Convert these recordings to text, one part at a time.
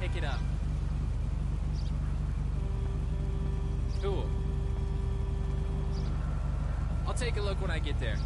pick it up. Cool. I'll take a look when I get there.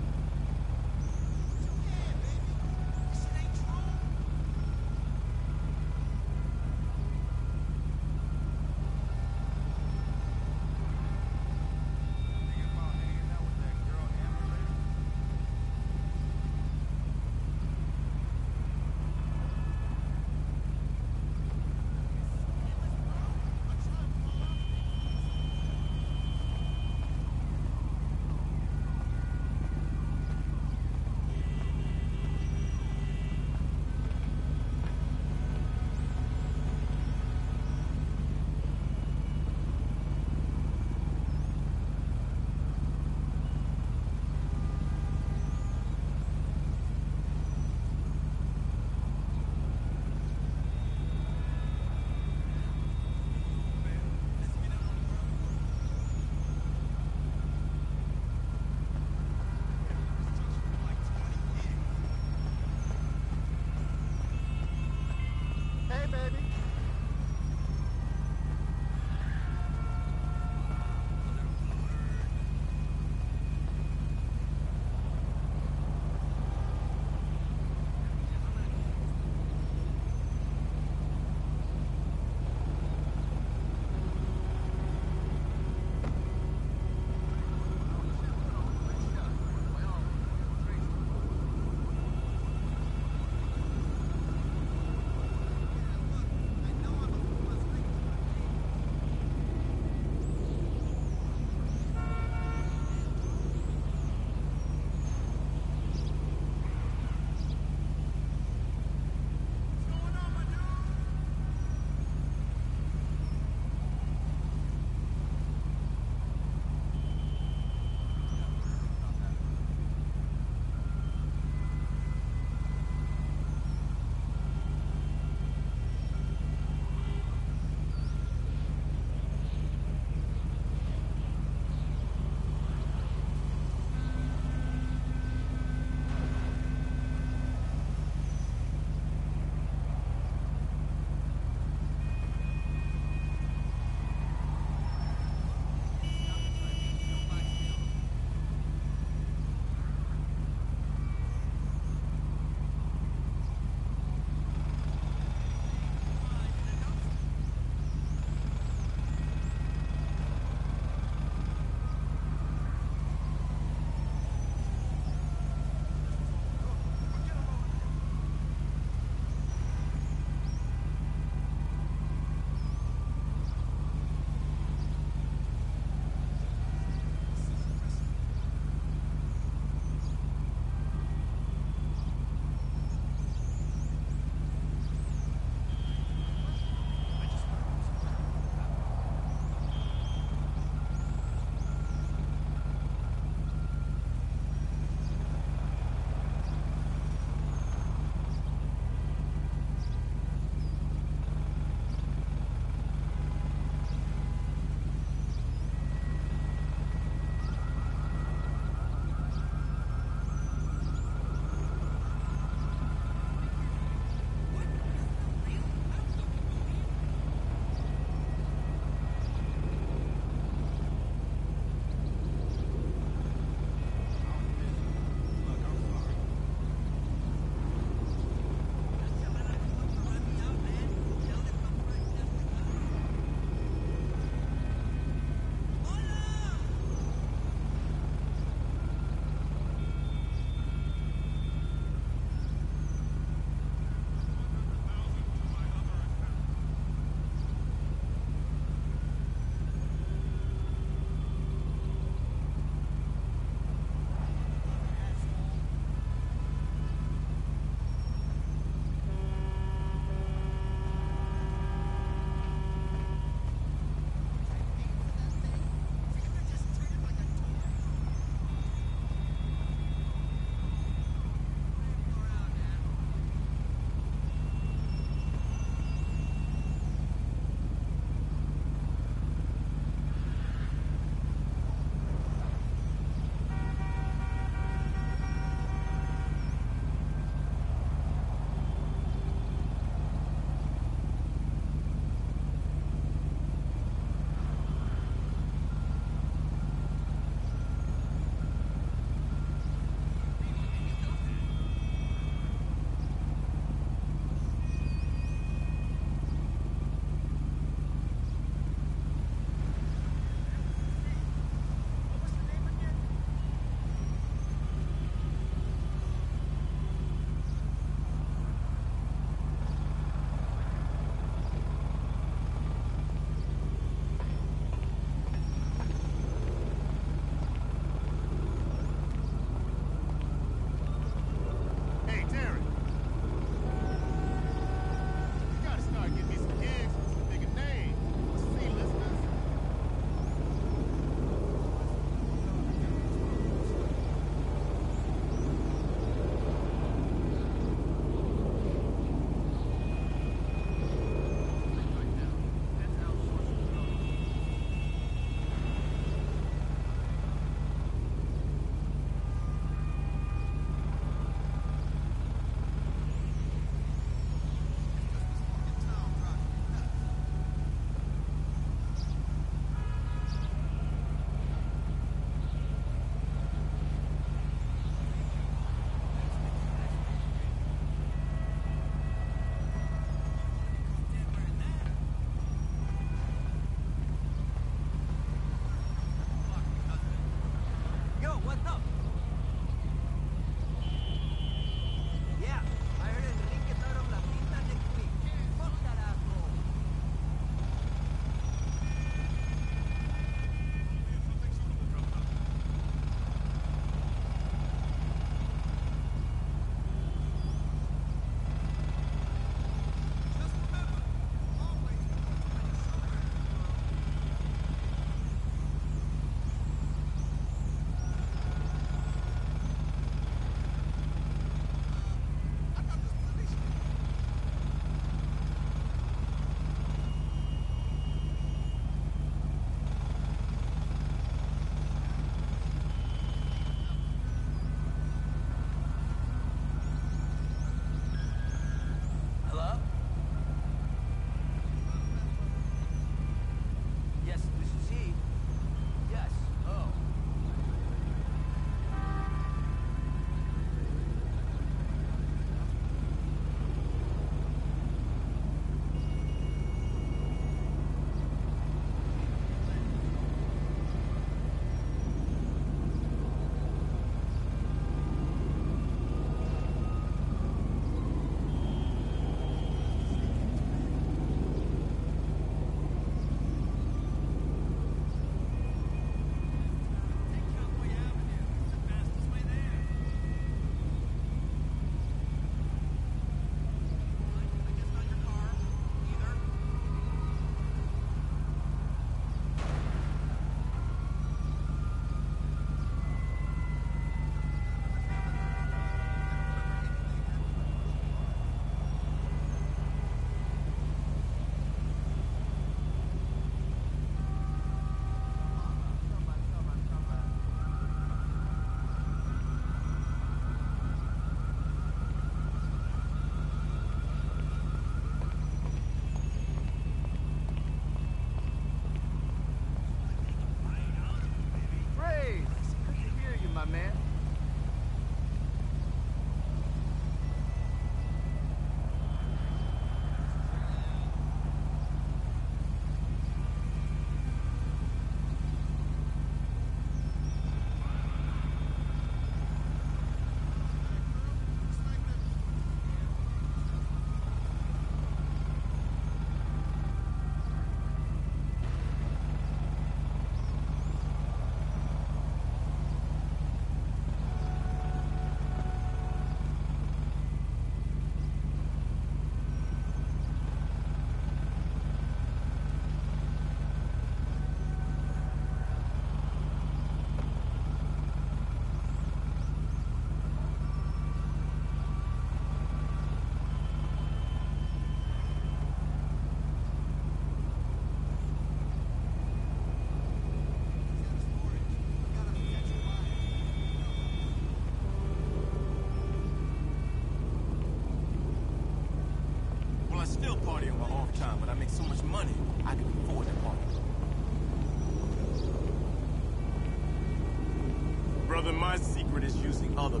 My secret is using other